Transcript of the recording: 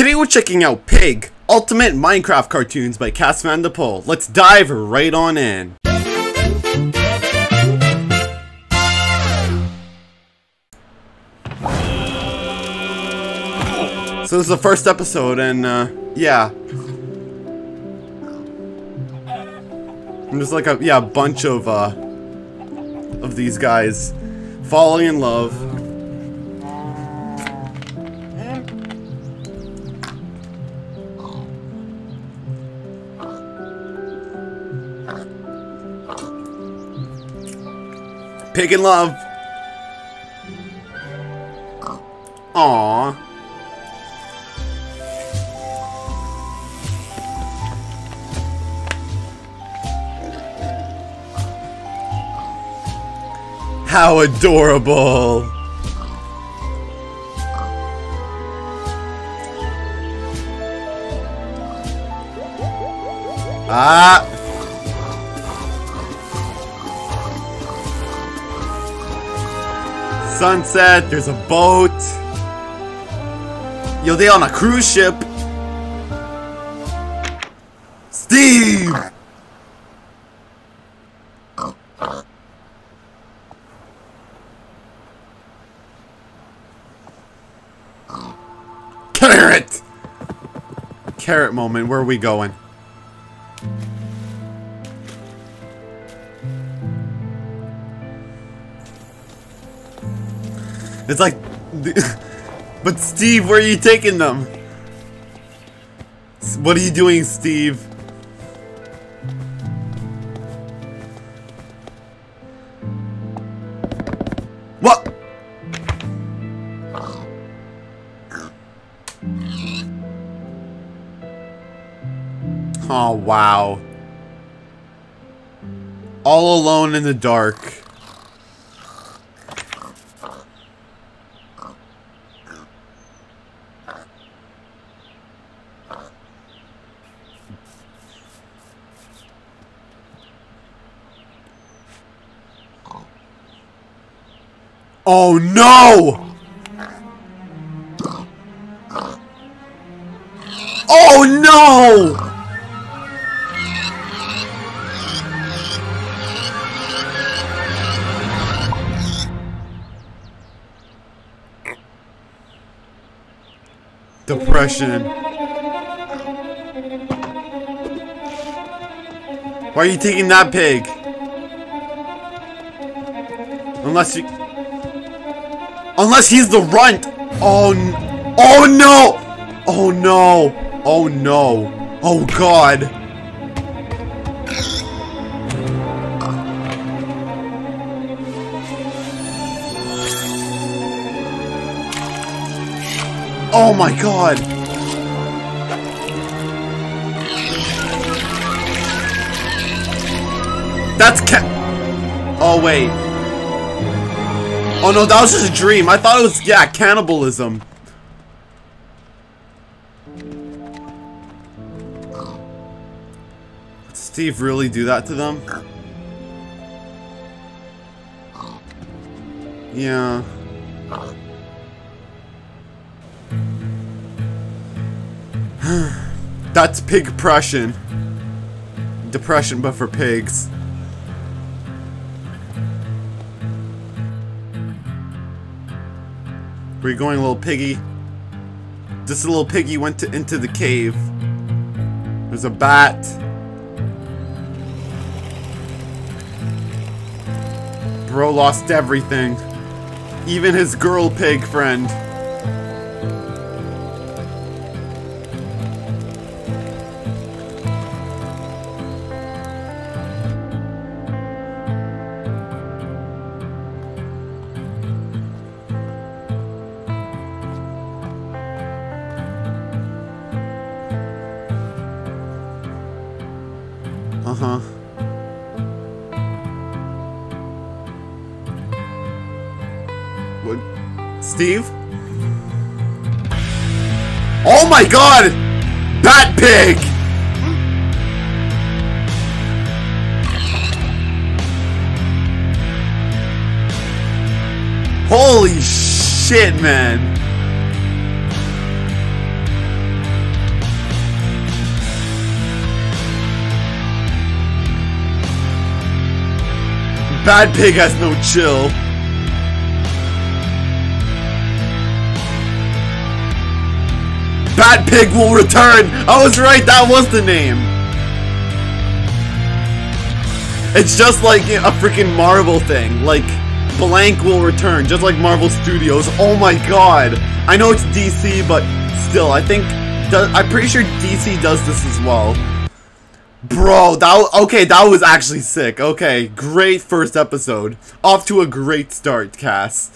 Today we're checking out Pig, Ultimate Minecraft Cartoons by Cas Van de. Let's dive right on in. So this is the first episode and uh, yeah. There's like a yeah, a bunch of uh of these guys falling in love. Pig in love. Aww. How adorable! Ah! Sunset, there's a boat. Yo, they on a cruise ship. Steve! Carrot! Carrot moment, where are we going? It's like... But Steve, where are you taking them? What are you doing, Steve? What? Oh, wow. All alone in the dark. Oh no! Oh no! Depression. Why are you taking that pig? Unless you... Unless he's the runt! Oh, oh no! Oh no! Oh no! Oh god! Oh my god! That's ca- Oh wait. Oh no, that was just a dream. I thought it was, yeah, cannibalism. Did Steve really do that to them? Yeah. That's pig depression. Depression, but for pigs. Where you going, little piggy? This little piggy went to, into the cave. There's a bat. Bro lost everything. Even his girl pig friend. Uh-huh. What? Steve? Oh my god! Bat Pig! Holy shit, man! Bat Pig has no chill. Bat Pig will return! I was right, that was the name! It's just like a freaking Marvel thing, like, blank will return, just like Marvel Studios. Oh my god! I know it's DC, but still, I think, I'm pretty sure DC does this as well. Bro, that okay, that was actually sick. Okay, great first episode. Off to a great start, Cas.